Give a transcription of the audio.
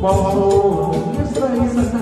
Bom amor, isso é